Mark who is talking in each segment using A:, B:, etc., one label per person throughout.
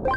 A: Bye.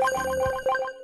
B: Thank you.